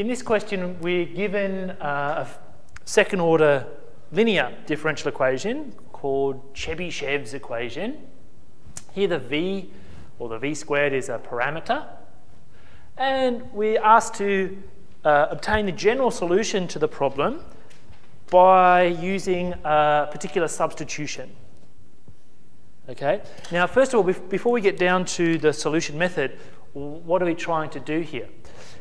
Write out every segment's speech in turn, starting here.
in this question, we're given uh, a second order linear differential equation called Chebyshev's equation. Here the v, or the v squared, is a parameter. And we're asked to uh, obtain the general solution to the problem by using a particular substitution. Okay. Now, first of all, before we get down to the solution method, what are we trying to do here?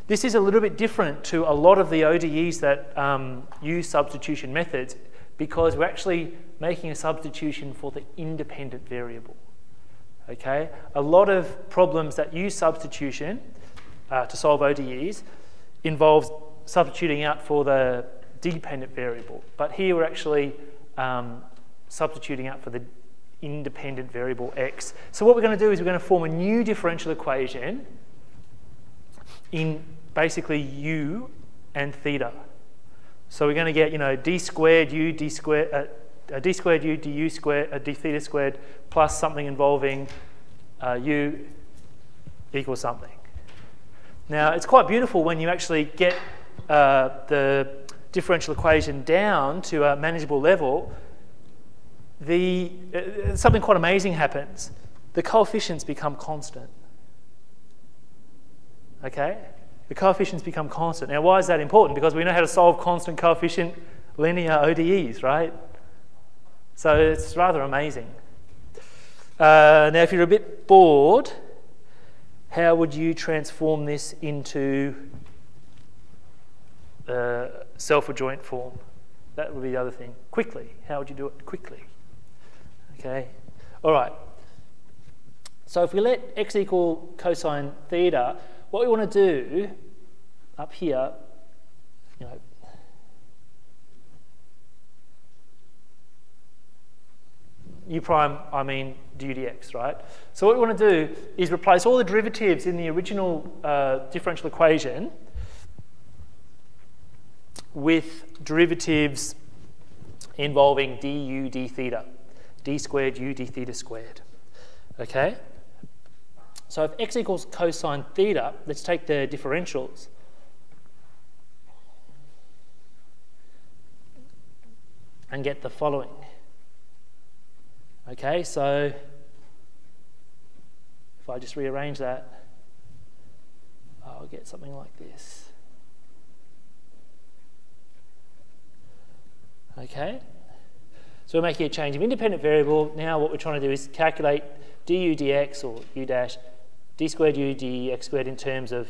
This is a little bit different to a lot of the ODEs that um, use substitution methods because we're actually making a substitution for the independent variable. Okay? A lot of problems that use substitution uh, to solve ODEs involves substituting out for the dependent variable. But here we're actually um, substituting out for the independent variable x. So what we're going to do is we're going to form a new differential equation in basically u and theta. So we're going to get, you know, d squared u, d squared, uh, uh, d squared u, du squared, uh, d theta squared, plus something involving uh, u equals something. Now, it's quite beautiful when you actually get uh, the differential equation down to a manageable level. The, uh, something quite amazing happens. The coefficients become constant. Okay? The coefficients become constant. Now, why is that important? Because we know how to solve constant coefficient linear ODEs, right? So it's rather amazing. Uh, now, if you're a bit bored, how would you transform this into uh, self-adjoint form? That would be the other thing. Quickly. How would you do it quickly? Okay. All right. So if we let x equal cosine theta, what we want to do up here, you know, u prime, I mean du dx, right? So what we want to do is replace all the derivatives in the original uh, differential equation with derivatives involving du d theta, d squared u d theta squared, okay? So if x equals cosine theta, let's take the differentials. And get the following. Okay, so if I just rearrange that, I'll get something like this. Okay, so we're making a change of independent variable. Now what we're trying to do is calculate du dx or u dash d squared u dx squared in terms of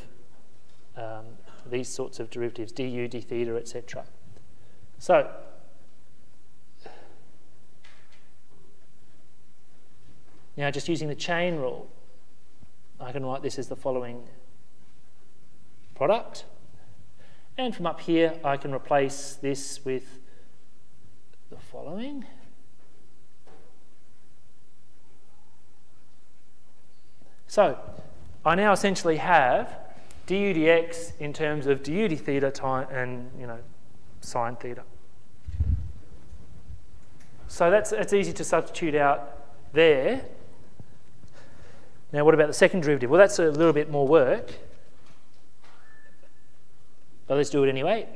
um, these sorts of derivatives, du, d theta, etc. So Now, just using the chain rule, I can write this as the following product. And from up here, I can replace this with following. So, I now essentially have du dx in terms of du d theta time and, you know, sine theta. So that's, that's easy to substitute out there. Now, what about the second derivative? Well, that's a little bit more work. But let's do it anyway.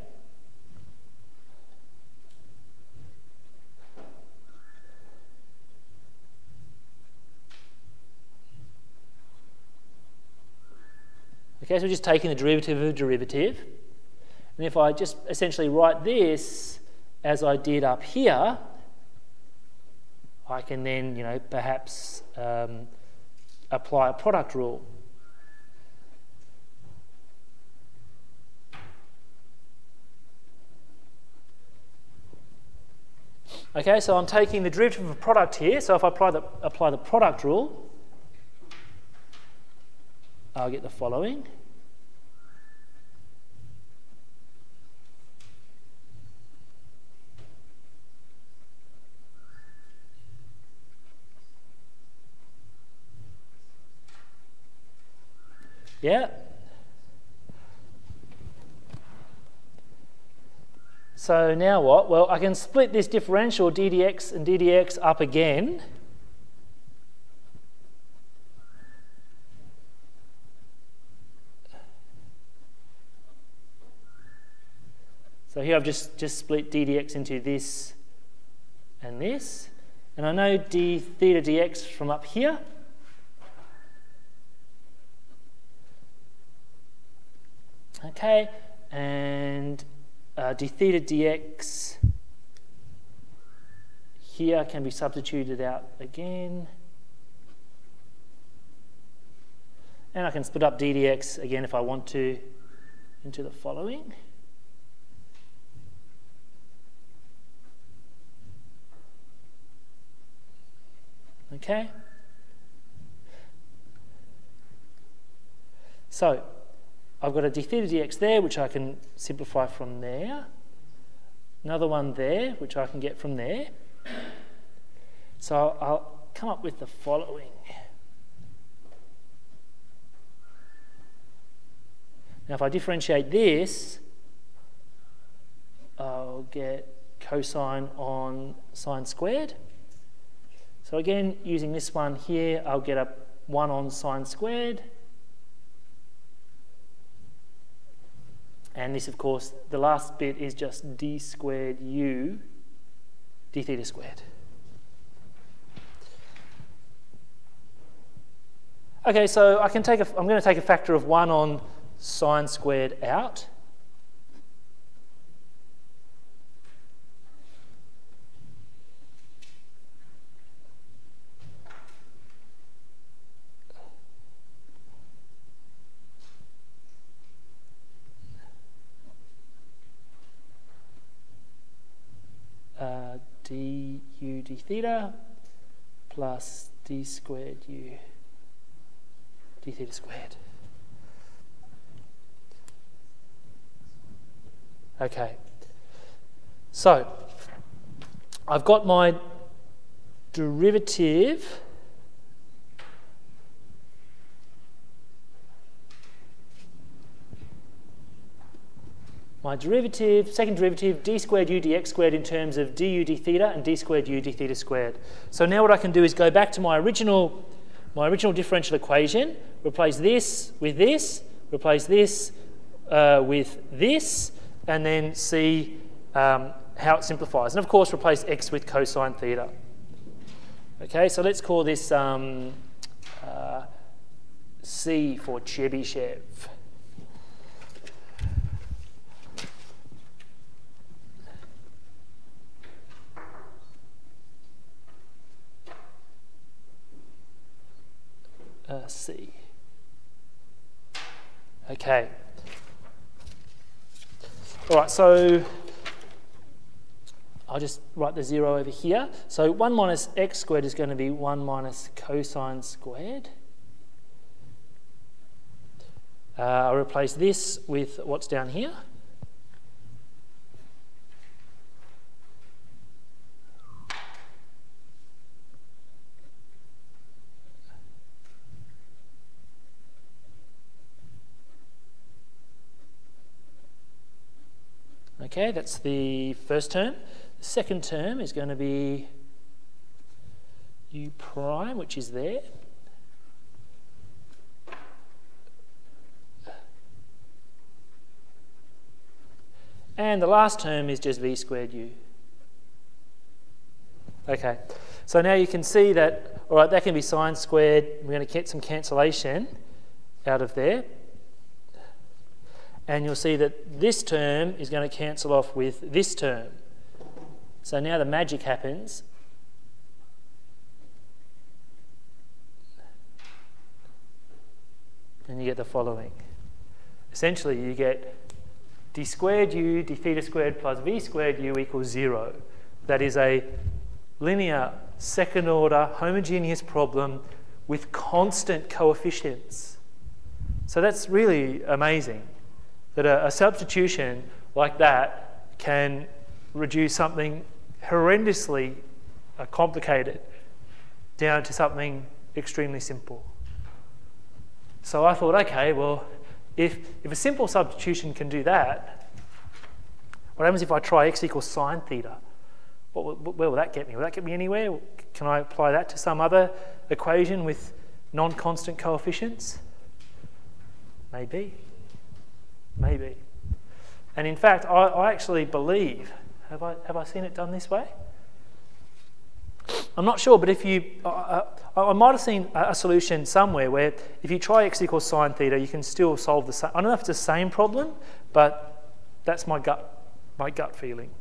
Okay, so we're just taking the derivative of a derivative. And if I just essentially write this as I did up here, I can then, you know, perhaps um, apply a product rule. Okay, so I'm taking the derivative of a product here. So if I apply the, apply the product rule, I'll get the following. Yeah? So now what? Well, I can split this differential ddx and ddx up again. So here I've just, just split ddx into this and this. And I know d theta dx from up here. Okay, and uh, d theta dx here can be substituted out again. And I can split up d dx again if I want to into the following. Okay? So, I've got a d theta dx there, which I can simplify from there. Another one there, which I can get from there. So I'll come up with the following. Now if I differentiate this, I'll get cosine on sine squared. So again, using this one here, I'll get a 1 on sine squared. And this, of course, the last bit is just d squared u d theta squared. Okay, so I can take a, I'm going to take a factor of 1 on sine squared out. Uh, du d theta plus d squared u d theta squared. Okay, so I've got my derivative my derivative, second derivative, d squared u dx squared in terms of du d theta and d squared u d theta squared. So now what I can do is go back to my original, my original differential equation, replace this with this, replace this uh, with this, and then see um, how it simplifies. And of course, replace x with cosine theta. Okay, so let's call this um, uh, C for Chebyshev. C. Okay. All right, so I'll just write the zero over here. So 1 minus x squared is going to be 1 minus cosine squared. Uh, I'll replace this with what's down here. Okay, that's the first term. The second term is going to be u prime, which is there. And the last term is just v squared u. Okay, so now you can see that, all right, that can be sine squared. We're going to get some cancellation out of there and you'll see that this term is going to cancel off with this term. So now the magic happens. And you get the following. Essentially, you get d squared u d theta squared plus v squared u equals 0. That is a linear second order homogeneous problem with constant coefficients. So that's really amazing that a, a substitution like that can reduce something horrendously uh, complicated down to something extremely simple. So I thought, okay, well, if, if a simple substitution can do that, what happens if I try x equals sine theta? What, where will that get me? Will that get me anywhere? Can I apply that to some other equation with non-constant coefficients? Maybe. Maybe. And in fact, I, I actually believe, have I, have I seen it done this way? I'm not sure, but if you, uh, I might have seen a, solution somewhere where if you try x equals sine theta, you can still solve the same. I don't know if it's the same problem, but that's my gut, my gut feeling.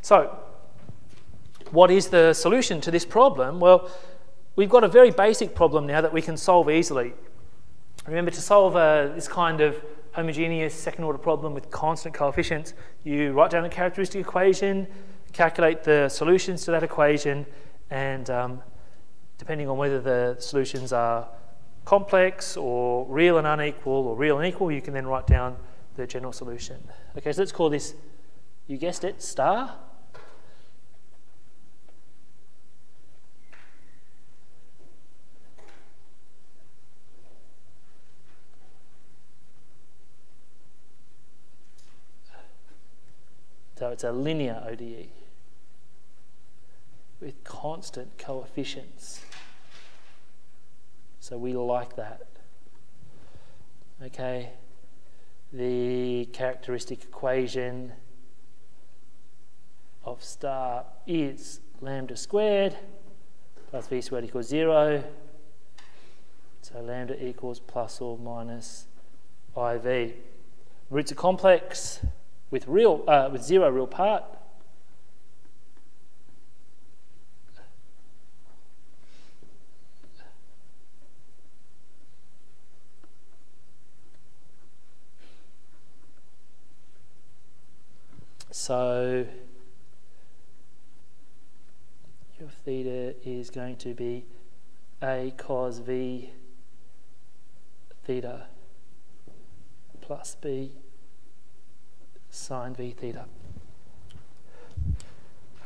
So, what is the solution to this problem? Well, we've got a very basic problem now that we can solve easily. Remember, to solve uh, this kind of homogeneous second order problem with constant coefficients, you write down the characteristic equation, calculate the solutions to that equation, and um, depending on whether the solutions are complex or real and unequal or real and equal, you can then write down the general solution. Okay, so let's call this, you guessed it, star. So it's a linear ODE with constant coefficients. So we like that. Okay, the characteristic equation of star is lambda squared plus v squared equals 0. So lambda equals plus or minus iv. Roots are complex with real uh, with zero real part. So your theta is going to be a cos v theta plus b sine v theta.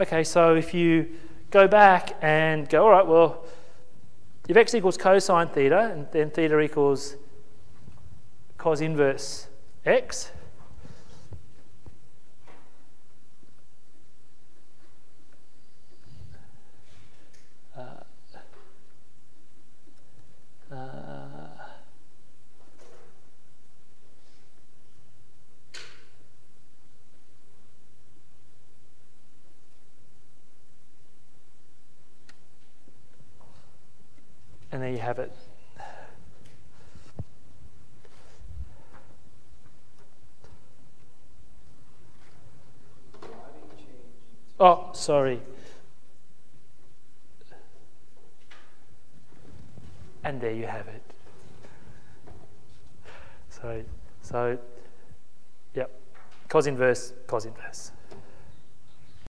Okay, so if you go back and go, all right, well, if x equals cosine theta, and then theta equals cos inverse x, And there you have it. Oh, sorry. And there you have it. So, so, yep, cos inverse, cos inverse.